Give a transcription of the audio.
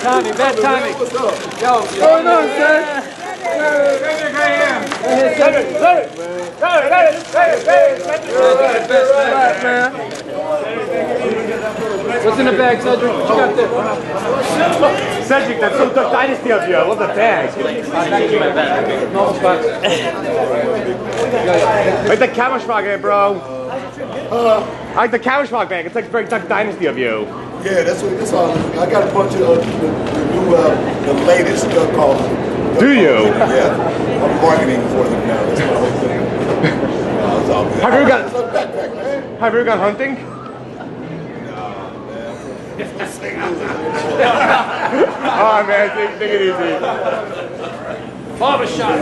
timing, bad timing. What's up? Yo, what's going on, son? What's in the bag, Cedric? What you got there? Cedric, that's so Duck Dynasty of you. I love the bag. No spots. I like the camouflage, bro. I like the camouflage bag. It's like very Duck Dynasty of you. Yeah, that's what that's all. I got a bunch of uh, the, the new, uh, the latest duck calls. Duck Do you? calls. Yeah, I'm marketing for them now. That's my whole thing. No, it's all good. Have you ever got- It's a backpack, man. Have you ever gone hunting? oh man, take, take it easy. Barber shot.